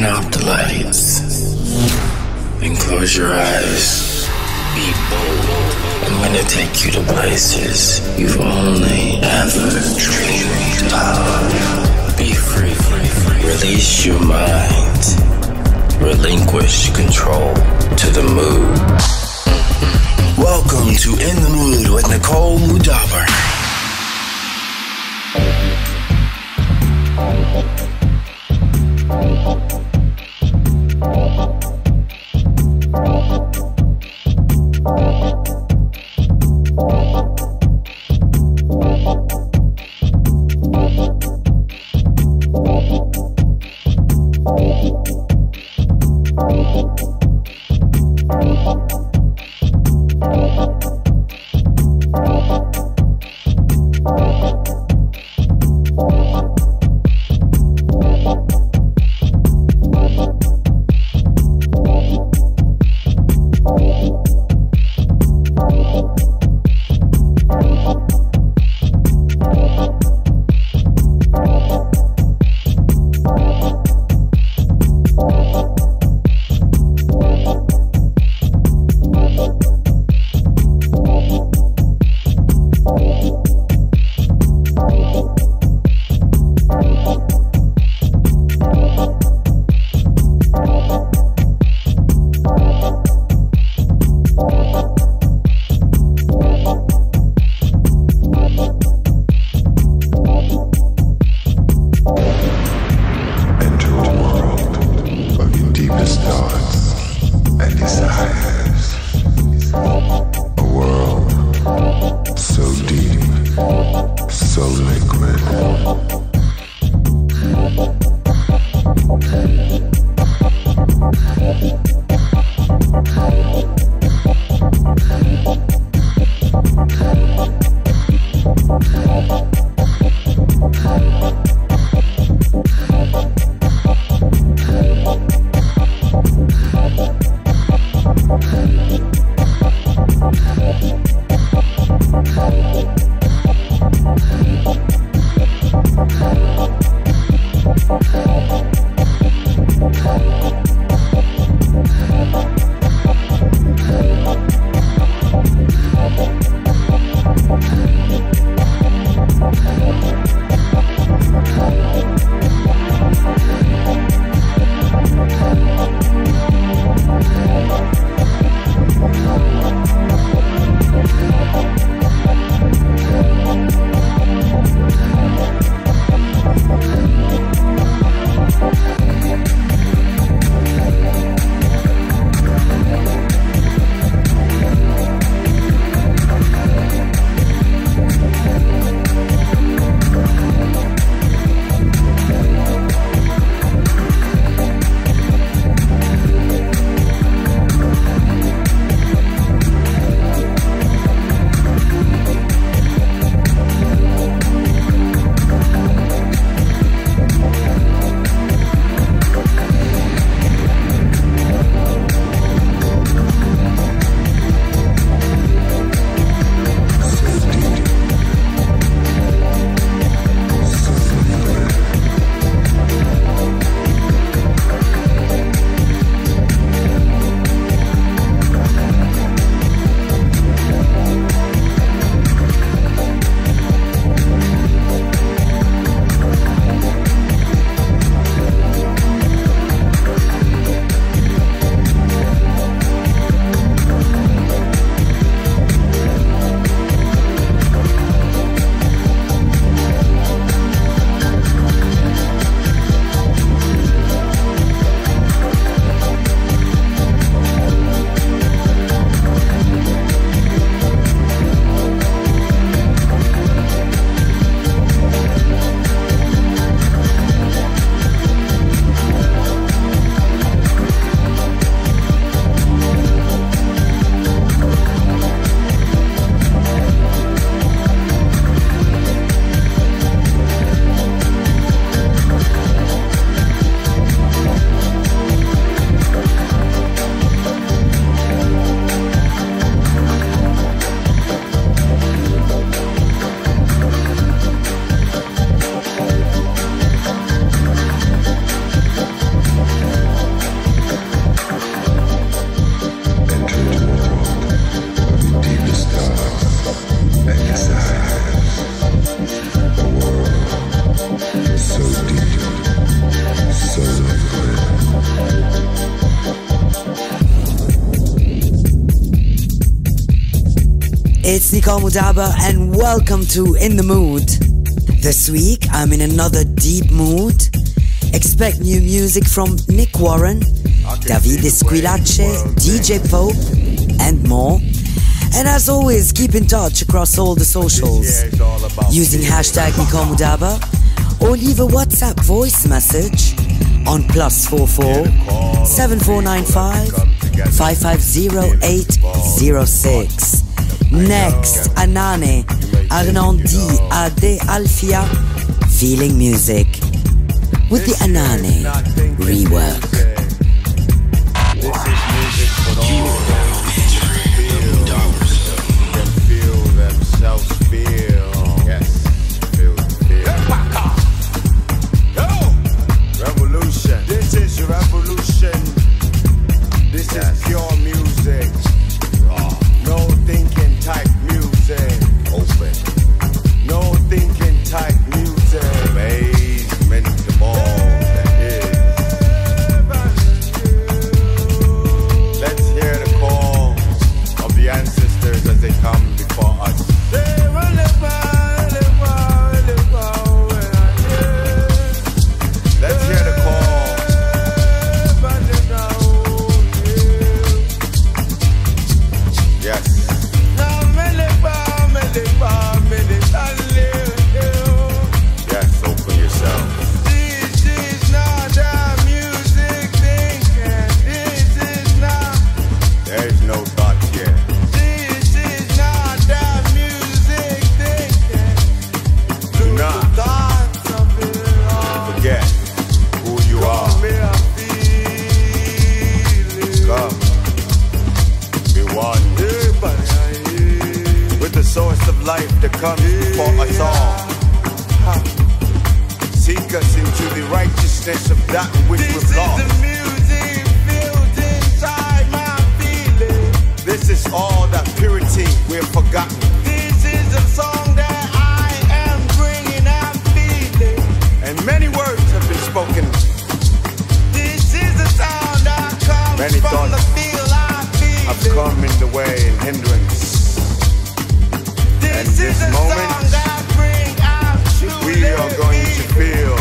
turn off the lights and close your eyes. Be bold. I'm gonna take you to places you've only ever dreamed of. Be free. Release your mind. Relinquish control to the mood. Mm-hmm. Welcome to In the Mood with Nicole Moudaber. Nicole Moudaber and welcome to In the Mood. This week I'm in another deep mood. Expect new music from Nick Warren, Davide Squillace, DJ Pope, and more. And as always, keep in touch across all the socials using hashtag Nicole Moudaber or leave a WhatsApp voice message on plus 44 7495 550806. Next, Anane, Arnaud D, Ade Alafia, Feeling Music. With the Anane rework. comes for us all. Seek us into the righteousness of that which this we've lost. This is the music filled inside my feeling. This is all that purity we've forgotten. This is a song that I am bringing, I'm feeling. And many words have been spoken. This is the sound that comes many from the field I feel. Have come in the way and hindering and this moment, we are going to feel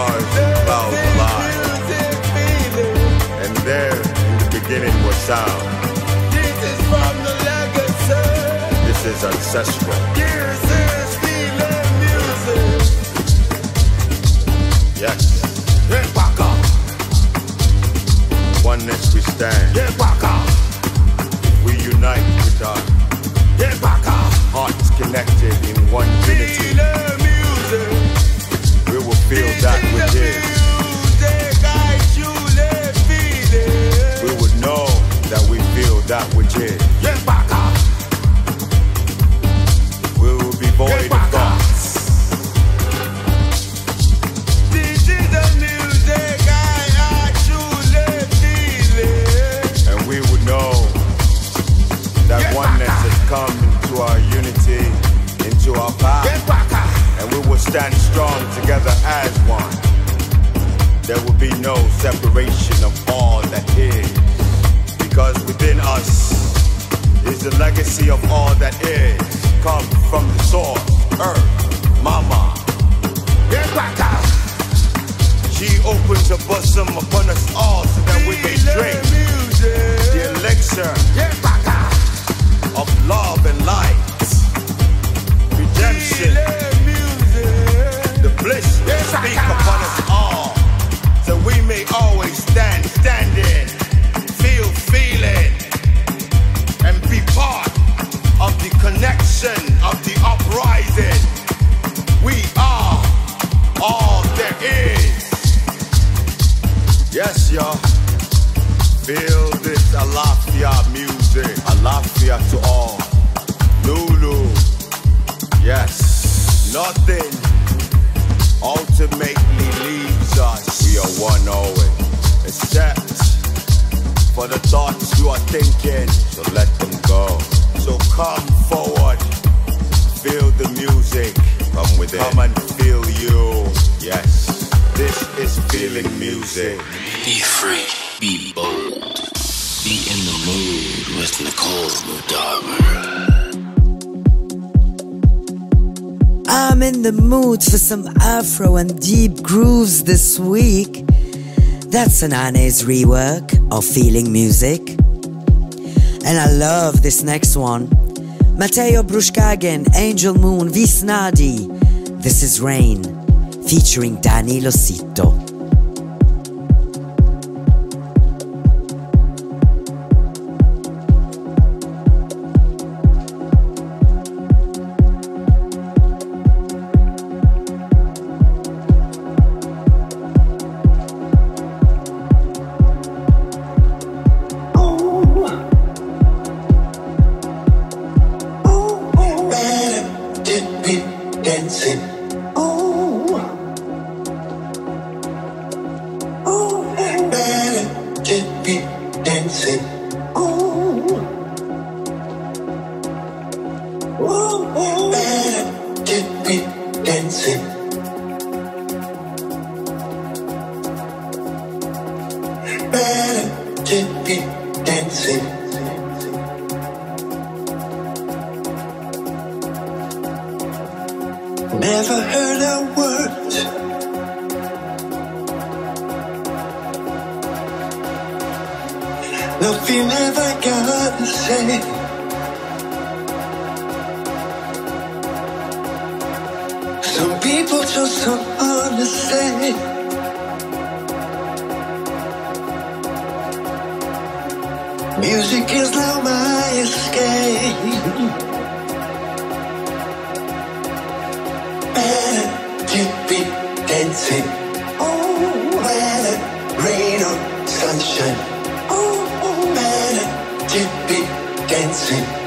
stars. And there in the beginning was sound. This is from the legacy. This is ancestral. This is feeling music. Yes. Oneness we stand. We unite with our hearts connected in one unity feel that within. We would know that we feel that which. stand strong together as one. There will be no separation of all that is, because within us is the legacy of all that is, come from the source, earth, mama. She opens her bosom upon us all so that we may drink the elixir of love and light, redemption bliss. Yes, Speak upon us all. So we may always stand standing, feel feeling, and be part of the connection of the uprising. We are all there is. Yes, y'all. Feel this Alafia music. Alafia to all. Lulu. Yes. Nothing ultimately leaves us. We are one always, except for the thoughts you are thinking. So let them go. So come forward, feel the music. Come within. Come and feel you. Yes, this is feeling music. Be free, be bold, be in the mood with Nicole Moudaber. I'm in the mood for some Afro and deep grooves this week. That's Anane's rework of Feeling Music. And I love this next one. Matteo Bruscagin, Angel Moon, Visnadi. This is Rain, featuring Danny Losito. never heard her words. Nothing ever got said. Some people just don't understand. Music is now my escape. Oh, whether rain or sunshine. Oh, oh, man, to be dancing.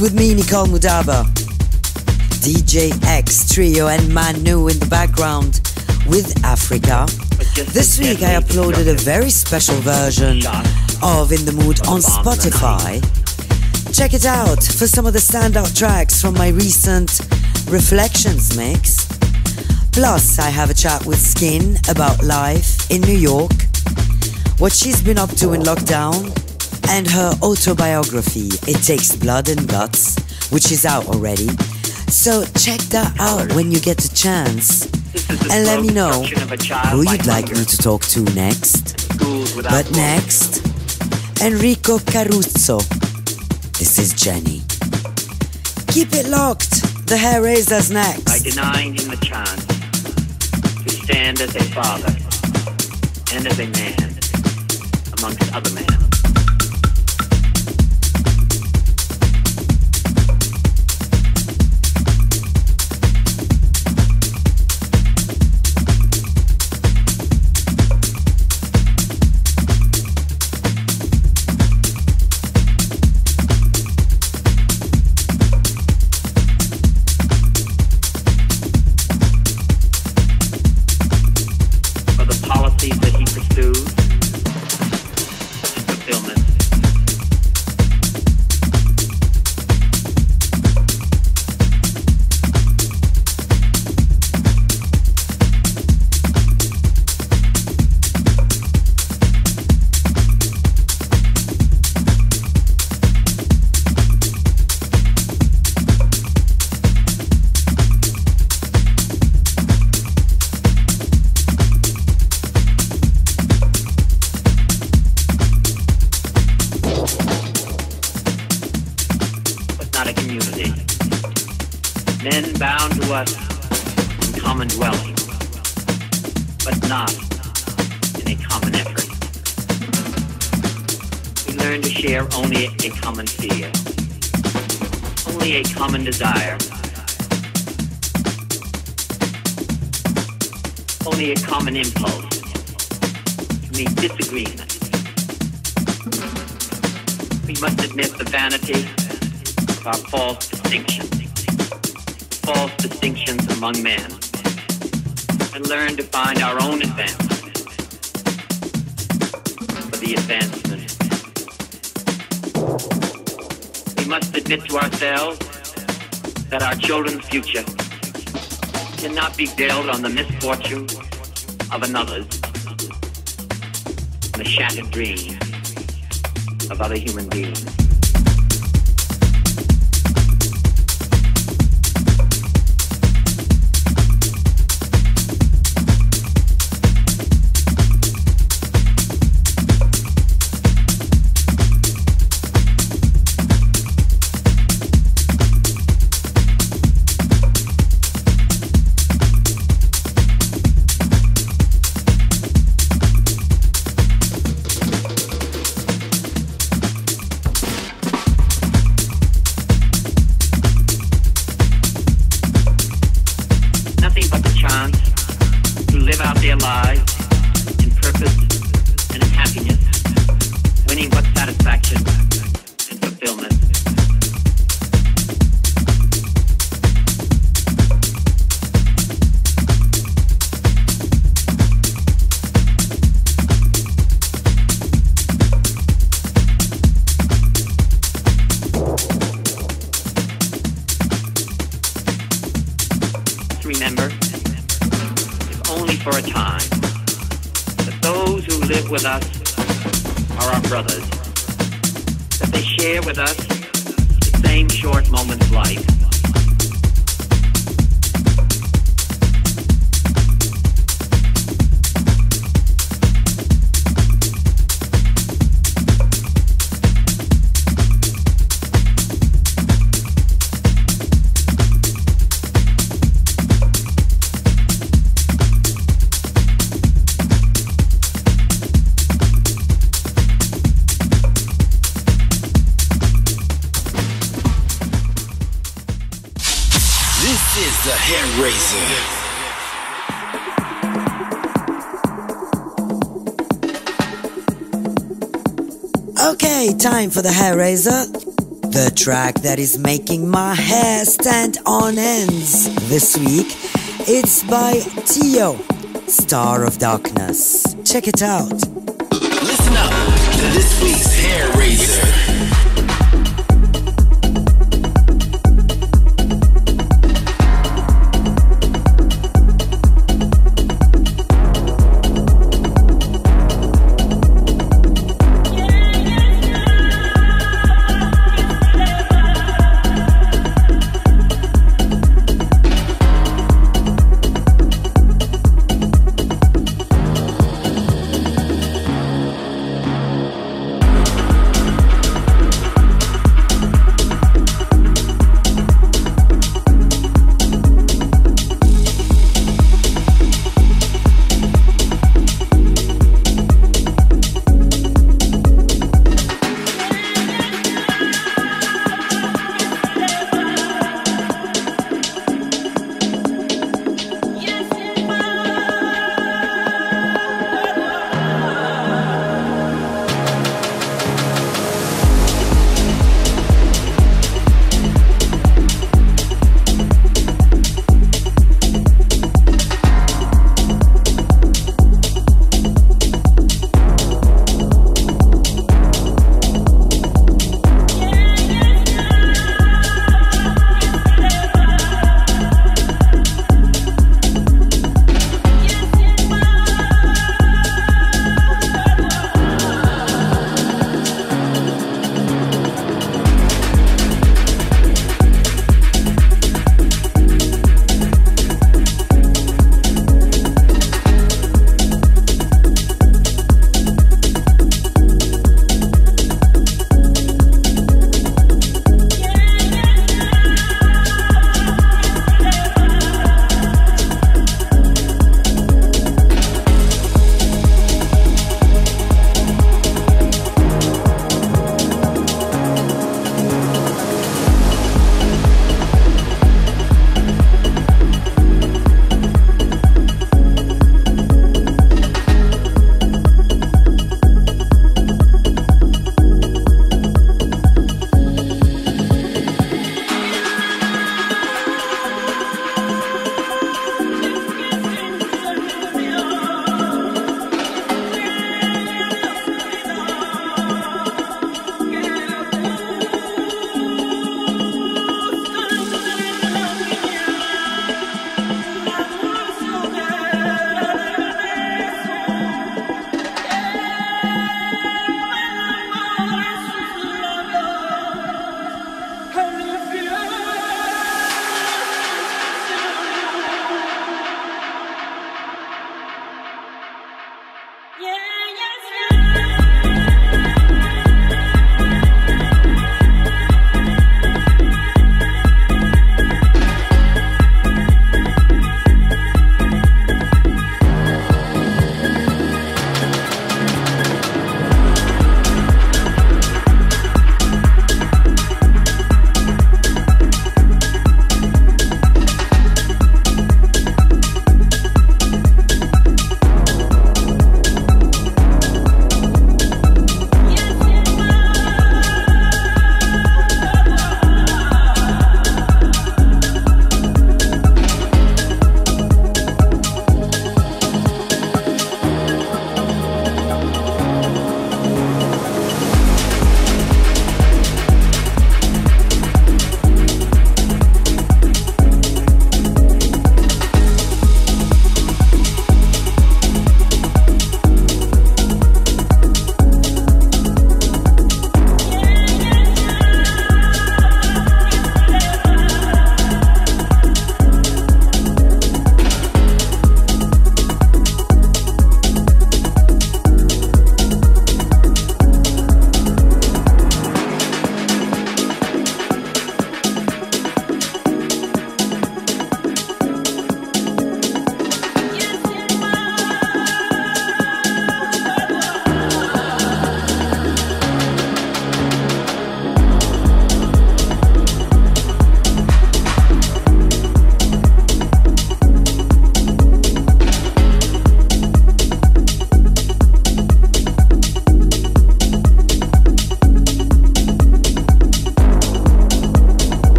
With me, Nicole Moudaber. DJ X Trio and Manoo in the background with Africa. This week I uploaded a very special version of In the Mood on Spotify. Check it out for some of the standout tracks from my recent Reflections mix. Plus, I have a chat with Skin about life in New York, what she's been up to in lockdown, and her autobiography, It Takes Blood and Guts, which is out already. So check that out when you get a chance. And let me know who you'd like me to talk to next. But next, Enrico Caruso. This is Jenny. Keep it locked. The hair raisers by next. denying him the chance to stand as a father and as a man amongst other men. We learn to share only a common fear, only a common desire, only a common impulse to meet disagreement. We must admit the vanity of our false distinctions, false distinctions among men, and learn to find our own advancement for the advancement. Must admit to ourselves that our children's future cannot be built on the misfortune of another's, the shattered dreams of other human beings. Remember, if only for a time, that those who live with us are our brothers, that they share with us the same short moment of life. Hair. Okay, time for the hair raiser. The track that is making my hair stand on ends this week. It's by Tio, Star of Darkness. Check it out. Listen up to this week's hair raiser.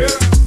Oh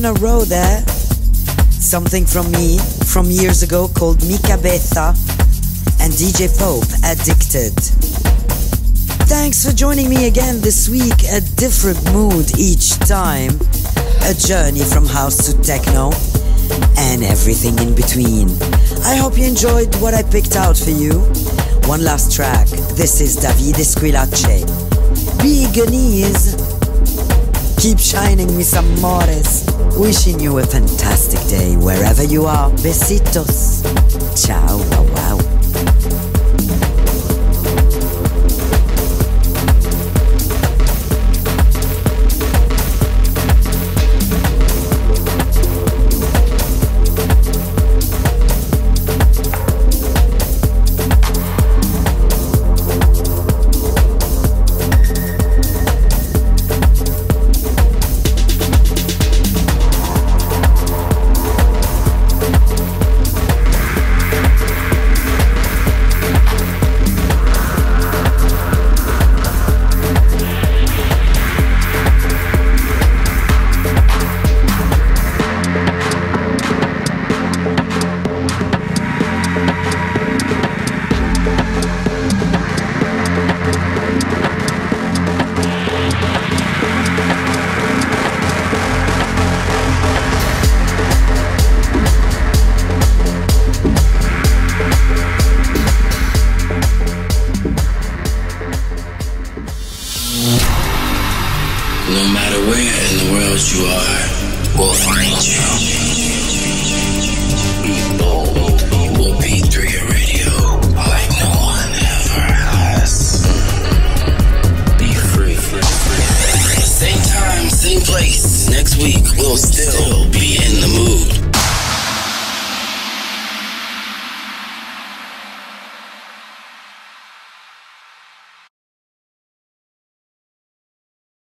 in a row there. Something from me from years ago called Mi Cabeza and DJ Pope Addicted. Thanks for joining me again this week. A different mood each time. A journey from house to techno and everything in between. I hope you enjoyed what I picked out for you. One last track. This is Davide Squillace. Knees. Keep shining, mis amores. Wishing you a fantastic day wherever you are. Besitos. Ciao.